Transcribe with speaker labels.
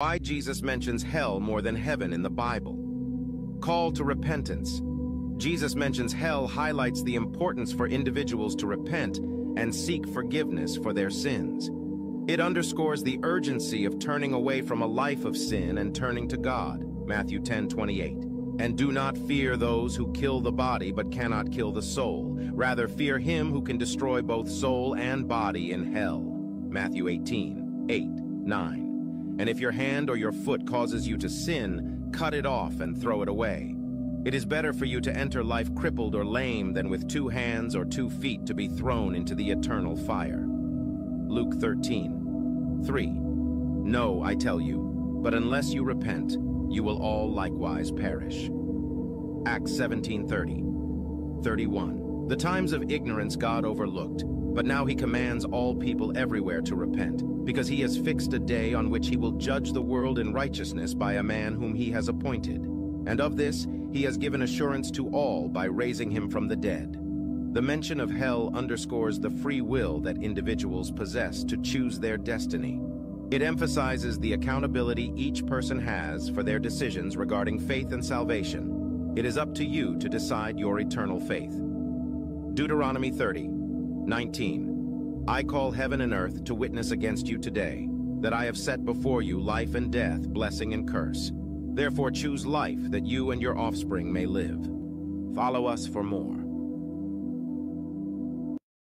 Speaker 1: Why Jesus mentions hell more than heaven in the Bible. Call to repentance. Jesus mentions hell highlights the importance for individuals to repent and seek forgiveness for their sins. It underscores the urgency of turning away from a life of sin and turning to God, Matthew 10, 28. And do not fear those who kill the body but cannot kill the soul. Rather fear him who can destroy both soul and body in hell. Matthew 18, 8, 9. And if your hand or your foot causes you to sin, cut it off and throw it away. It is better for you to enter life crippled or lame than with two hands or two feet to be thrown into the eternal fire. Luke 13, 3. No, I tell you, but unless you repent, you will all likewise perish. Acts 17:30, 31. The times of ignorance God overlooked, but now he commands all people everywhere to repent, because he has fixed a day on which he will judge the world in righteousness by a man whom he has appointed. And of this he has given assurance to all by raising him from the dead. The mention of hell underscores the free will that individuals possess to choose their destiny. It emphasizes the accountability each person has for their decisions regarding faith and salvation. It is up to you to decide your eternal faith. Deuteronomy 30, 19. I call heaven and earth to witness against you today, that I have set before you life and death, blessing and curse. Therefore choose life that you and your offspring may live. Follow us for more.